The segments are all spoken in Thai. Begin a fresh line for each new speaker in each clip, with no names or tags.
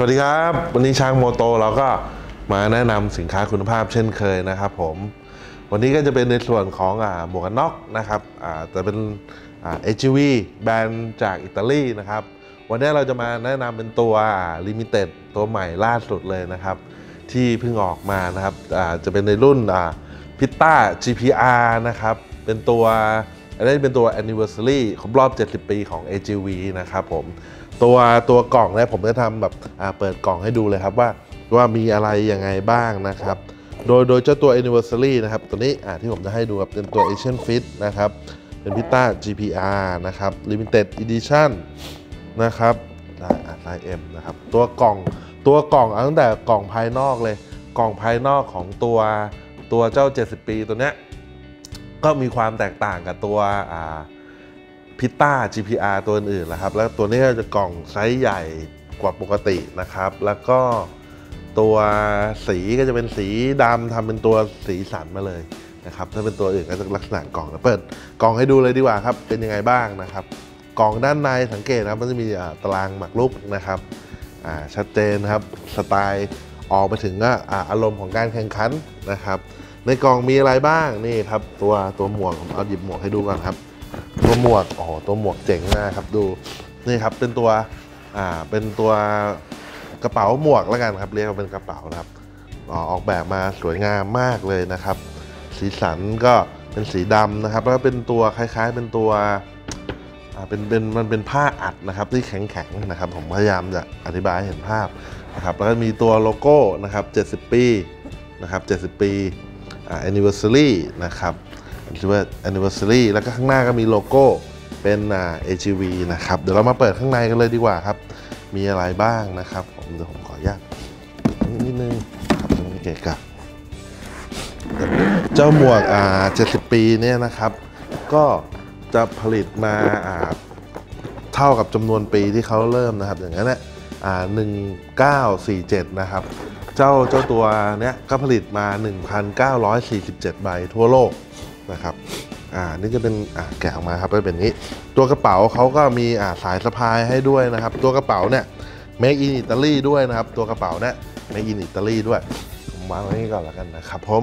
สวัสดีครับ วันนี้ช้างโมโตเราก็มาแนะนำสินค้าคุณภาพเช่นเคยนะครับผม วันนี้ก็จะเป็นในส่วนของหมวกกันน็อกนะครับอ่าแต่เป็นเอ่า AGV แบรนด์จากอิตาลีนะครับ วันนี้เราจะมาแนะนำเป็นตัว limited ตัวใหม่ล่าสุดเลยนะครับ ที่เพิ่งออกมานะครับจะเป็นในรุ่นพิตต้า GPR นะครับ เป็นตัวอันนี้เป็นตัว anniversary ครบรอบ 70 ปีของ AGV นะครับผม ตัวตัวกล่องเนี่ยผมจะทำแบบเปิดกล่องให้ดูเลยครับว่าว่ามีอะไรยังไงบ้างนะครับ โดยโดยเจ้าตัว anniversary นะครับ ตัวนี้ที่ผมจะให้ดูครับเป็นตัว Asian Fit นะครับ เป็นพิต้า GPR นะครับ Limited Edition นะครับไซส์ M นะครับ ตัวกล่องตัวกล่องเอาตั้งแต่กล่องภายนอกเลย กล่องภายนอกของตัวตัวเจ้า 70 ปีตัวเนี้ยก็มีความแตกต่างกับตัว พิต้า GPR ตัวอื่นๆนะครับ แล้วตัวนี้ก็จะกล่องไซส์ใหญ่กว่าปกตินะครับ แล้วก็ตัวสีก็จะเป็นสีดำทำเป็นตัวสีสันมาเลยนะครับ ถ้าเป็นตัวอื่นก็จะลักษณะกล่องเปิดกล่องให้ดูเลยดีกว่าครับ เป็นยังไงบ้างนะครับ กล่องด้านในสังเกตนะครับมันจะมีตารางหมากรุกนะครับชัดเจนครับสไตล์ออกไปถึงก็อารมณ์ของการแข่งขันนะครับ ในกล่องมีอะไรบ้างนี่ครับ ตัวตัวหมวกผมเอาหยิบหมวกให้ดูก่อนครับ ตัวหมวกโอ้โหตัวหมวกเจ๋งมากครับดูนี่ครับเป็นตัวอ่าเป็นตัวกระเป๋าหมวกแล้วกันครับเรียกว่าเป็นกระเป๋านะครับออกแบบมาสวยงามมากเลยนะครับ สีสันก็เป็นสีดำนะครับ แล้วก็เป็นตัวคล้ายๆ เป็นตัวเป็นเป็นมันเป็นผ้าอัดนะครับที่แข็งๆนะครับผมพยายามจะอธิบายให้เห็นภาพนะครับแล้วก็มีตัวโลโก้นะครับ 70 ปีนะครับ 70 ปี anniversary นะครับ ชื่อว่า anniversary แล้วก็ข้างหน้าก็มีโลโก้เป็น AGV นะครับ เดี๋ยวเรามาเปิดข้างในกันเลยดีกว่าครับ มีอะไรบ้างนะครับผมเดี๋ยวผมขออนุญาตนิดนึงครับตรงนี้เกะกะเจ้าหมวกอ่า70 ปีเนี่ยนะครับ ก็จะผลิตมาอ่าเท่ากับจำนวนปีที่เขาเริ่มนะครับ อย่างนั้นแหละอ่า1947 นะครับเจ้าเจ้าตัวเนี้ยก็ผลิตมา 1,947 ใบทั่วโลก นะครับอ่านี่จะเป็นอ่าแกะออกมาครับก็เป็นนี้ ตัวกระเป๋าเขาก็มีอ่าสายสะพายให้ด้วยนะครับ ตัวกระเป๋าเนี่ย make in Italy ด้วยนะครับ ตัวกระเป๋าเนี่ย make in Italy ด้วยผมวางไว้นี่ก่อนแล้วกันนะครับผม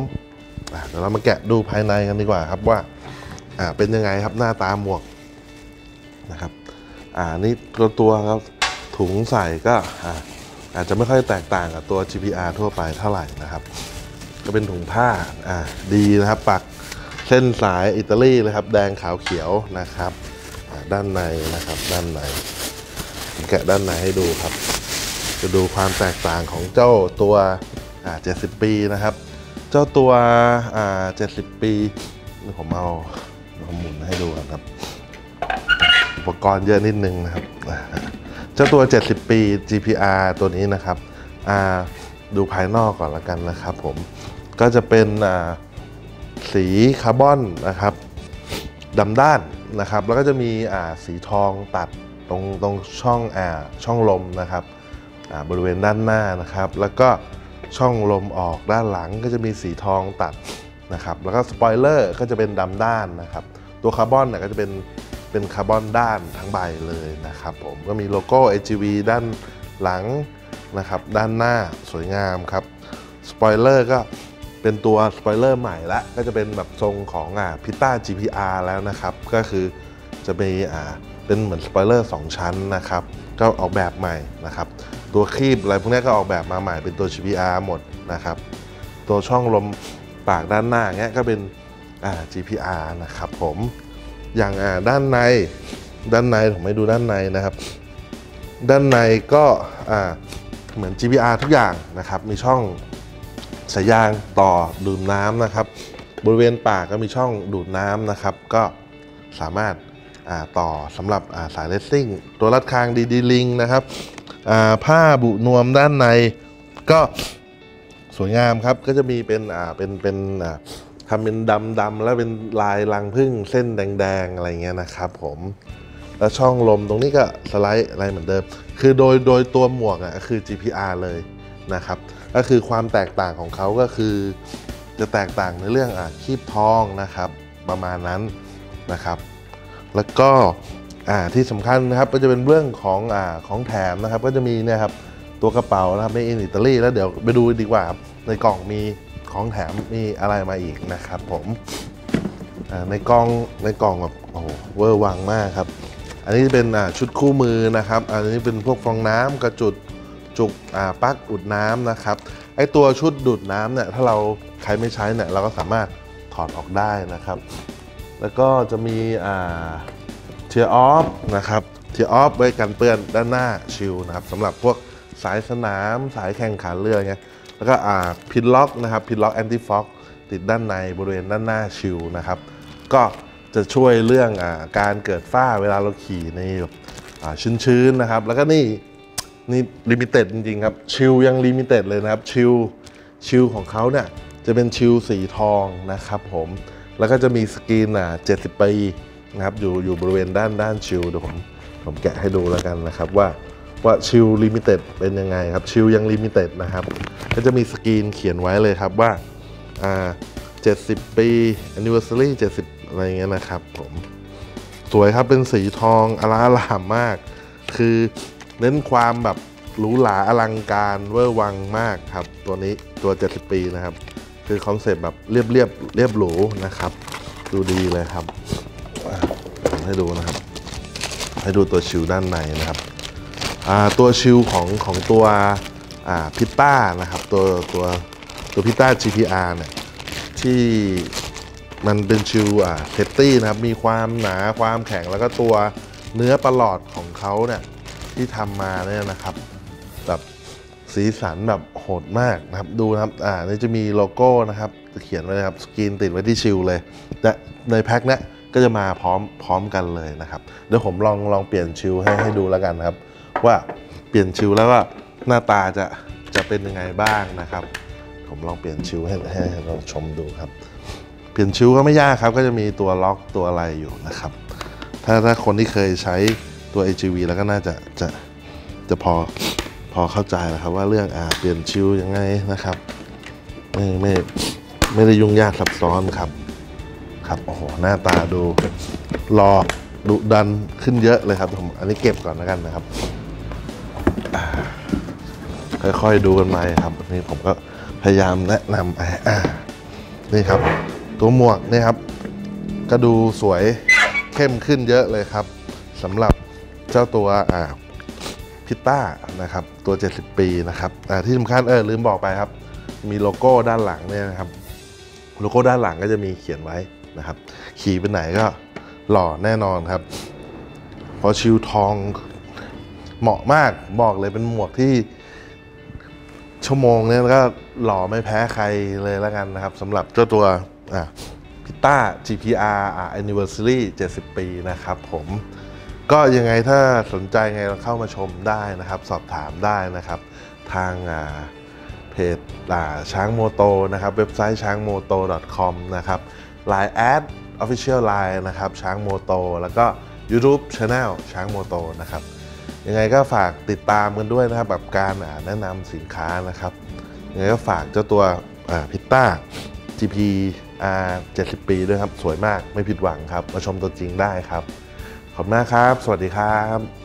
อ่าเดี๋ยวเรามาแกะดูภายในกันดีกว่าครับว่าอ่าเป็นยังไงครับหน้าตาหมวกนะครับอ่านี่ตัวตัวครับถุงใส่ก็อ่าอาจจะไม่ค่อยแตกต่างกับตัว GPR ทั่วไปเท่าไหร่นะครับ ก็เป็นถุงผ้าอ่าดีนะครับปัก เส้นสายอิตาลีเลยครับ แดงขาวเขียวนะครับ ด้านในนะครับ ด้านในแกะด้านในให้ดูครับ จะดูความแตกต่างของเจ้าตัวอ่า70ปีนะครับ เจ้าตัวอ่า70ปีผมเอาผมหมุนให้ดูครับ อุปกรณ์เยอะนิดนึงนะครับ เจ้าตัว 70 ปี GPR ตัวนี้นะครับดูภายนอกก่อนละกันนะครับผม ก็จะเป็น สีคาร์บอนนะครับดำด้านนะครับ แล้วก็จะมีสีทองตัดตรงตรงช่องอช่องลมนะครับบริเวณด้านหน้านะครับ แล้วก็ช่องลมออกด้านหลังก็จะมีสีทองตัดนะครับ แล้วก็สปอยเลอร์ก็จะเป็นดำด้านนะครับ ตัวคาร์บอนเนี่ยก็จะเป็นเป็นคาร์บอนด้านทั้งใบเลยนะครับ ผมก็มีโลโก้ AGV ด้านหลังนะครับ ด้านหน้าสวยงามครับสปอยเลอร์ก็ เป็นตัวสปอยเลอร์ใหม่ละก็จะเป็นแบบทรงของอ่าพิต้า GPR แล้วนะครับ ก็คือจะมีอ่าเป็นเหมือนสปอยเลอร์2ชั้นนะครับ ก็ออกแบบใหม่นะครับ ตัวครีบอะไรพวกนี้ก็ออกแบบมาใหม่เป็นตัว GPR หมดนะครับ ตัวช่องลมปากด้านหน้าเงี้ยก็เป็นอ่า GPR นะครับผมอย่างอะด้านในด้านในผมให้ดูด้านในนะครับ ด้านในก็อะเหมือน GPR ทุกอย่างนะครับ มีช่อง สายยางต่อดูดน้ำนะครับ บริเวณปากก็มีช่องดูดน้ำนะครับ ก็สามารถต่อสำหรับสายเลสซิ่ง ตัวรัดคางดีดีลิงนะครับผ้าบุนวมด้านในก็สวยงามครับก็จะมีเป็นเป็นเป็นทำเป็นดำๆแล้วเป็นลายรังพึ่งเส้นแดงๆอะไรเงี้ยนะครับ ผมแล้วช่องลมตรงนี้ก็สไลด์อะไรเหมือนเดิม คือโดยโดยตัวหมวกอะคือ GPR เลยนะครับ ก็คือความแตกต่างของเขาก็คือจะแตกต่างในเรื่องอะคีบทองนะครับ ประมาณนั้นนะครับ แล้วก็อ่าที่สำคัญนะครับก็จะเป็นเรื่องของอ่าของแถมนะครับ ก็จะมีนี่ยครับตัวกระเป๋านะครับในอิตาลีแล้วเดี๋ยวไปดูดีกว่าครับในกล่องมีของแถมมีอะไรมาอีกนะครับ ผมอ่าในกล่องในกล่องแบบโอ้โหเวอร์วังมากครับ อันนี้เป็นอ่าชุดคู่มือนะครับ อันนี้เป็นพวกฟองน้ำกระจุด จุกปลั๊กอุดน้ำนะครับไอตัวชุดดูดน้ำเนี่ยถ้าเราใครไม่ใช้เนี่ยเราก็สามารถถอดออกได้นะครับ แล้วก็จะมี tear-off นะครับ tear-off ไว้กันเปื้อนด้านหน้า shield นะครับสำหรับพวกสายสนามสายแข่งขันอะไรเงี้ยแล้วก็ Pinlock นะครับ Pinlock anti-fog ติดด้านในบริเวณด้านหน้า shield นะครับ ก็จะช่วยเรื่องอการเกิดฝ้าเวลาเราขี่ในชื้นๆนะครับ แล้วก็นี่ นี่ limited จริงๆครับ shield ยัง limited เลยนะครับ shield shield ของเขาเนี่ยจะเป็น shield สีทองนะครับผมแล้วก็จะมีสกรีนอะ70 ปีนะครับอยู่อยู่บริเวณด้านด้าน shield เดี๋ยวผมผมแกะให้ดูแล้วกันนะครับว่าว่า shield limited เป็นยังไงครับ shield ยัง limited นะครับ ก็จะมีสกรีนเขียนไว้เลยครับว่าอ่า70 ปี anniversary 70 อะไรเงี้ยนะครับผมสวยครับเป็นสีทองอร่ามมาก คือ เน้นความแบบหรูหราอลังการเวอร์วังมากครับ ตัวนี้ตัว 70 ปีนะครับ คือคอนเซปต์แบบเรียบเรียบเรียบหรูนะครับ ดูดีเลยครับ ให้ดูนะครับ ให้ดูตัว shield ด้านในนะครับตัว shield ของของตัว Pista นะครับ ตัวตัวตัว Pista GP R เนี่ยที่มันเป็น shield อ่าเทตตี้นะครับ มีความหนาความแข็งแล้วก็ตัวเนื้อประหลอดของเขาเนี่ย ที่ทำมาเนี่ยนะครับแบบสีสันแบบโหดมากนะครับดูนะครับอ่านี่จะมีโลโก้นะครับจะเขียนไว้นะครับสกรีนติดไว้ที่ shield เลยและในแพ็คเนี้ยก็จะมาพร้อมพร้อมกันเลยนะครับเดี๋ยวผมลองลองเปลี่ยน shield ให้ให้ดูแล้วกันครับ ว่าเปลี่ยน shield แล้วก็หน้าตาจะจะเป็นยังไงบ้างนะครับ ผมลองเปลี่ยนชิลให้ให้เราชมดูครับ เปลี่ยนชิลก็ไม่ยากครับ ก็จะมีตัวล็อกตัวอะไรอยู่นะครับ ถ้าถ้าคนที่เคยใช้ ตัว AGV แล้วก็น่าจะจะจะพอพอเข้าใจแล้วครับว่าเรื่องอ่าเปลี่ยนชิลยังไงนะครับไม่ไม่ไม่ได้ยุ่งยากซับซ้อนครับ ครับโอ้โหหน้าตาดูรอดุดันขึ้นเยอะเลยครับผมอันนี้เก็บก่อนแล้วกันนะครับ ค่อยๆดูกันไปครับนี่ผมก็พยายามแนะนำไปอ่านี่ครับ ตัวหมวกนี่ครับ ก็ดูสวยเข้มขึ้นเยอะเลยครับสำหรับ เจ้าตัวอ่าพิต้านะครับตัว 70 ปีนะครับอ่าที่สำคัญเออลืมบอกไปครับ มีโลโก้ด้านหลังเนี่ยนะครับ โลโก้ด้านหลังก็จะมีเขียนไว้นะครับ ขี่ไปไหนก็หล่อแน่นอนครับเพราะชิวทองเหมาะมากบอกเลยเป็นหมวกที่ชั่วโมงเนี่ยก็หล่อไม่แพ้ใครเลยแล้วกันนะครับสำหรับเจ้าตัวอะพิต้า GPR anniversary 70 ปีนะครับผม ก็ยังไงถ้าสนใจไงเราเข้ามาชมได้นะครับ สอบถามได้นะครับ ทางเพจช้างโมโตนะครับ เว็บไซต์ช้างโมโต .com นะครับ Line แอด Official Line นะครับช้างโมโต แล้วก็ YouTube Channel ช้างโมโตนะครับยังไงก็ฝากติดตามกันด้วยนะครับแบบการแนะนำสินค้านะครับยังไงก็ฝากเจ้าตัวพิต้า GP R 70 ปีด้วยครับ สวยมากไม่ผิดหวังครับ มาชมตัวจริงได้ครับ ขอบคุณมากครับ สวัสดีครับ